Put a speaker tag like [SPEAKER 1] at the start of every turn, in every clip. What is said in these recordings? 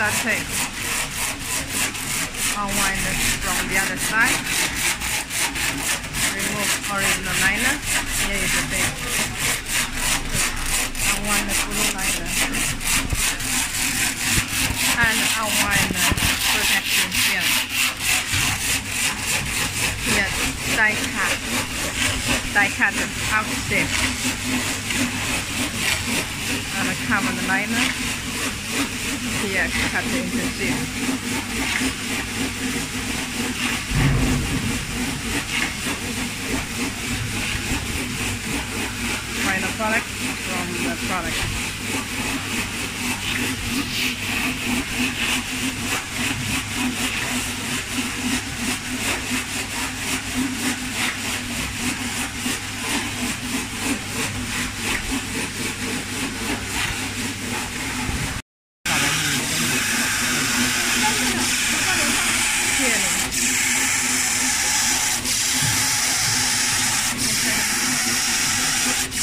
[SPEAKER 1] extra tape. Unwind it from the other side. Remove original liner. Here is the tape. Unwind the blue liner. And unwind the protection film. Here, die cut. Die cut out shape. And cover the liner. Shape. Final product from the product.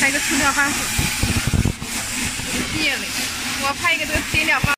[SPEAKER 1] 一个塑料罐子，别了！我拍一个这个塑料罐。